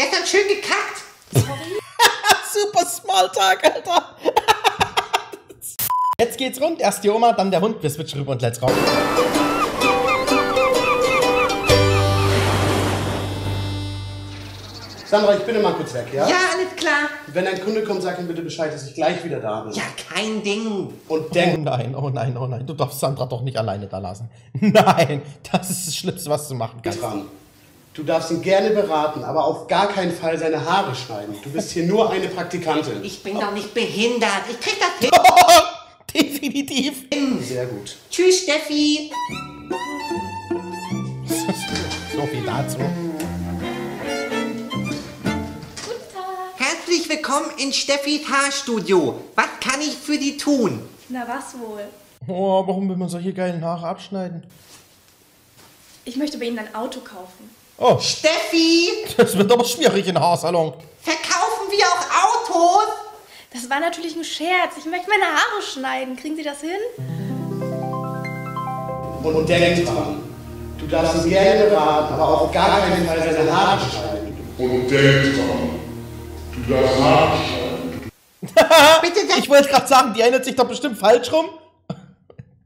Gestern schön gekackt. Super Smalltalk, Alter. Jetzt geht's rund. Erst die Oma, dann der Hund. Wir switchen rüber und let's go. Sandra, ich bin immer kurz weg, ja? Ja, alles klar. Wenn ein Kunde kommt, sag ihm bitte Bescheid, dass ich gleich wieder da bin. Ja, kein Ding. Und Oh denk, nein, oh nein, oh nein. Du darfst Sandra doch nicht alleine da lassen. Nein, das ist das Schlimmste, was du machen kannst. dran. Du darfst ihn gerne beraten, aber auf gar keinen Fall seine Haare schneiden. Du bist hier nur eine Praktikantin. Ich bin doch nicht behindert. Ich krieg das hin. Definitiv. Sehr gut. Tschüss, Steffi. So viel dazu. Herzlich willkommen in Steffis Haarstudio. Was kann ich für die tun? Na was wohl? Oh, warum will man solche geilen Haare abschneiden? Ich möchte bei Ihnen ein Auto kaufen. Oh, Steffi, das wird aber schwierig in Haarsalon. verkaufen wir auch Autos? Das war natürlich ein Scherz. Ich möchte meine Haare schneiden. Kriegen Sie das hin? Und denk dran. Du darfst ihn gerne beraten, aber auf gar keinen Fall seine Haare schneiden. Und denk dran, du darfst nachschreiben. Bitte Ich wollte gerade sagen, die erinnert sich doch bestimmt falsch rum.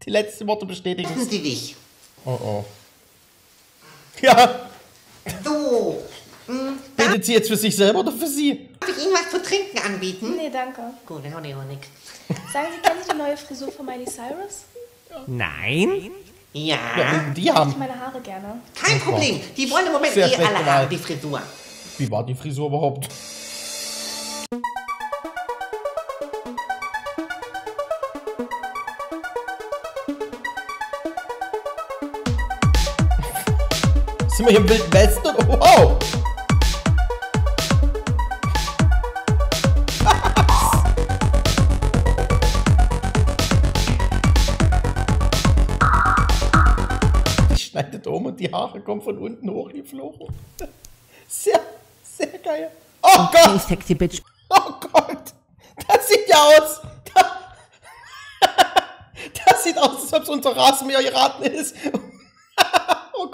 Die letzten Worte bestätigen. setzen Sie dich. Oh oh. Ja, So, hm, darf redet sie jetzt für sich selber oder für sie? ich Ihnen was zu trinken anbieten? Nee, danke. Gut, dann auch nicht, nix. Sagen Sie, kennen Sie die neue Frisur von Miley Cyrus? Nein? Ja, Die Ich haben. meine Haare gerne. kein Problem. Die wollen im Moment Sehr eh schlecht alle haben, die Frisur. Wie war die Frisur überhaupt? Sind wir hier im Wilden Westen? Wow! Die schneidet um und die Haare kommen von unten hochgeflogen. Sehr, sehr geil. Oh Gott! sexy Bitch. Oh Gott! Das sieht ja aus! Das sieht aus, als ob es unser Rasenmäher geraten ist.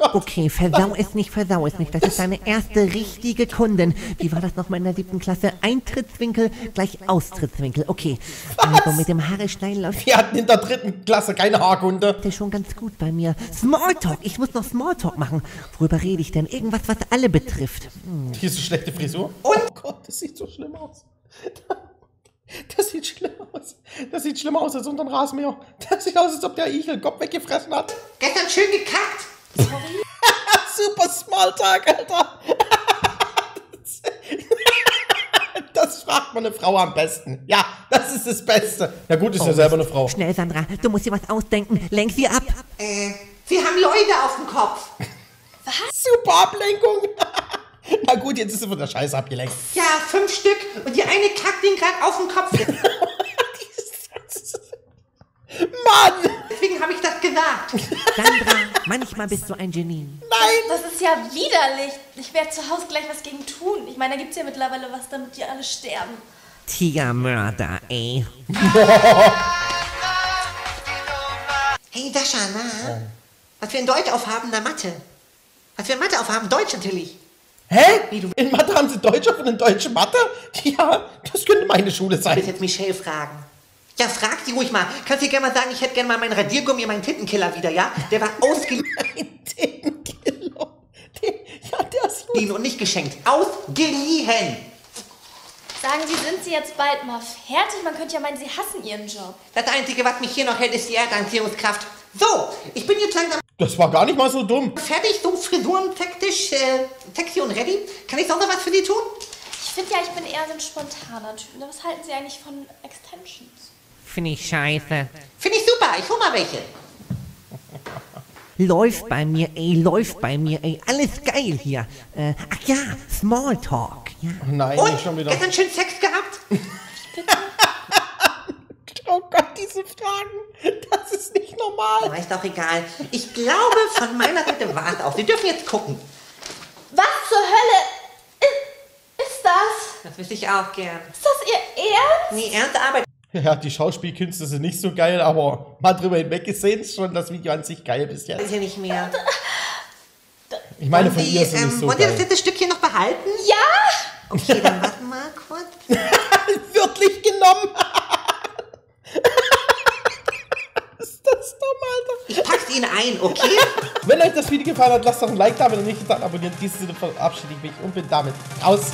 Gott! Okay, versau es nicht, versau es nicht. Das ist deine erste richtige Kundin. Wie war das nochmal in der siebten Klasse? Eintrittswinkel gleich Austrittswinkel. Okay, also mit dem Haare schneiden läuft Wir hatten in der dritten Klasse keine Haarkunde. das schon ganz gut bei mir. Smalltalk, ich muss noch Smalltalk machen. Worüber rede ich denn? Irgendwas, was alle betrifft. Diese schlechte Frisur. Oh Gott, das sieht so schlimm aus. Das sieht schlimm aus. Das sieht schlimmer aus als unter dem Rasenmäher. Das sieht aus, als ob der Igel den Kopf weggefressen hat. Gestern schön gekackt. Super Smalltalk, Alter. Das fragt man eine Frau am besten. Ja, das ist das Beste. Na gut, ist ja selber eine Frau. Schnell, Sandra, du musst dir was ausdenken. Lenk sie ab. Äh, Sie haben Leute auf dem Kopf. Super Ablenkung. Na gut, jetzt ist sie von der Scheiße abgelenkt. Ja, fünf Stück. Und die eine kackt den gerade auf den Kopf. Mann! Habe ich das gesagt. Sandra, manchmal bist du ein Genie. Nein! Das ist ja widerlich. Ich werde zu Hause gleich was gegen tun. Ich meine, da gibt es ja mittlerweile was, damit die alle sterben. Tiermörder, ey. Hey Sascha, na? Was wir in Deutsch aufhaben, na Mathe. Was wir in Mathe aufhaben, Deutsch natürlich. Hä? In Mathe haben sie Deutsch auf und in Deutsche Mathe? Ja, das könnte meine Schule Ich will sein. jetzt Michelle fragen. Ja, frag sie ruhig mal. Kannst du dir gerne mal sagen, ich hätte gerne mal meinen Radiergummi, meinen Tittenkiller wieder, ja? Der war ausgeliehen Ein Tintenkiller. Den- Ja, der ist gut. und nicht geschenkt. Ausgeliehen. Sagen Sie, sind Sie jetzt bald mal fertig? Man könnte ja meinen, Sie hassen Ihren Job. Das Einzige, was mich hier noch hält, ist die Erdanziehungskraft. So, ich bin jetzt langsam Das war gar nicht mal so dumm. fertig, so frisurentaktisch, äh, sexy und ready. Kann ich sonst noch was für Sie tun? Ich finde ja, ich bin eher so ein spontaner Typ. ne? Was halten Sie eigentlich von Extensions? Finde ich scheiße. Finde ich super, ich hol mal welche. Läuft bei mir, ey, läuft bei mir, ey. Alles geil hier. Äh, ach ja, Smalltalk. Ja. Nein, Und, schon wieder. gestern schön Sex gehabt? Oh Gott, diese Fragen. Das ist nicht normal. Aber ist doch egal. Ich glaube, von meiner Seite war es auch. Sie dürfen jetzt gucken. Was zur Hölle i- ist das? Das wüsste ich auch gern. Ist das Ihr Ernst? Nee, ernste Arbeit. Ja, die Schauspielkünste sind nicht so geil, aber mal drüber hinweg gesehen ist schon das Video an sich geil bis jetzt. Ist ja nicht mehr. Ich meine, von die, ihr ist ähm, nicht so Wollt ihr das letzte Stückchen noch behalten? Ja! Okay, dann warten wir kurz. Wirklich genommen! ist das dumm, Alter? Ich pack's ihn ein, okay? Wenn euch das Video gefallen hat, lasst doch ein Like da, wenn ihr nicht getan abonniert. In diesem Sinne verabschiede ich mich und bin damit aus.